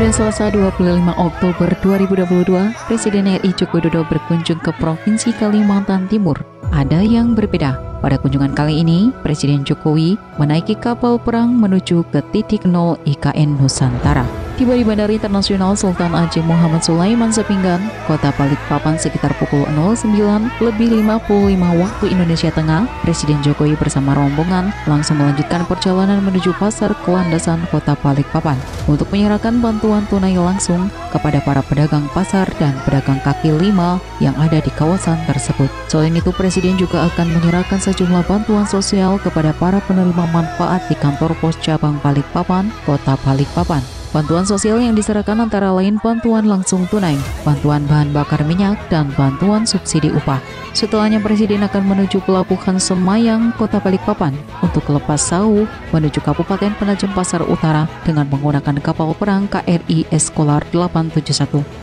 Pada Selasa 25 Oktober 2022, Presiden RI Joko Widodo berkunjung ke Provinsi Kalimantan Timur. Ada yang berbeda. Pada kunjungan kali ini, Presiden Jokowi menaiki kapal perang menuju ke titik nol IKN Nusantara tiba di Bandara Internasional Sultan Aceh Muhammad Sulaiman Sepinggan, Kota Balikpapan sekitar pukul 09 lebih 55 waktu Indonesia Tengah, Presiden Jokowi bersama rombongan langsung melanjutkan perjalanan menuju pasar kelandasan Kota Balikpapan untuk menyerahkan bantuan tunai langsung kepada para pedagang pasar dan pedagang kaki lima yang ada di kawasan tersebut. Selain itu, Presiden juga akan menyerahkan sejumlah bantuan sosial kepada para penerima manfaat di kantor pos cabang Balikpapan, Kota Balikpapan. Bantuan sosial yang diserahkan antara lain bantuan langsung tunai, bantuan bahan bakar minyak, dan bantuan subsidi upah. Setelahnya Presiden akan menuju Pelabuhan Semayang, Kota Balikpapan untuk lepas sauh menuju Kabupaten Penajam Pasar Utara dengan menggunakan kapal perang KRI Eskolar 871.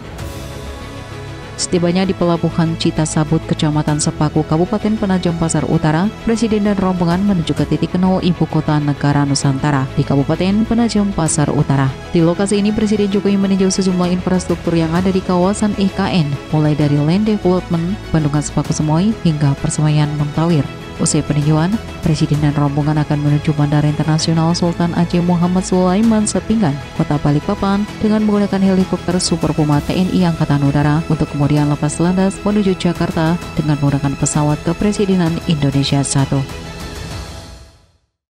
Setibanya di Pelabuhan Citasabut, Kecamatan Sepaku, Kabupaten Penajam Pasar Utara, Presiden dan rombongan menuju ke titik nol ibu kota negara Nusantara di Kabupaten Penajam Pasar Utara. Di lokasi ini, Presiden Jokowi meninjau sejumlah infrastruktur yang ada di kawasan IKN, mulai dari land development, bendungan Sepaku Semoy, hingga persemaian Mentawir. Usai peninjauan, Presiden dan rombongan akan menuju Bandara Internasional Sultan Aceh Muhammad Sulaiman Sepinggan, Kota Balikpapan, dengan menggunakan helikopter Super Puma TNI Angkatan Udara untuk kemudian lepas landas menuju Jakarta dengan menggunakan pesawat kepresidenan Indonesia 1.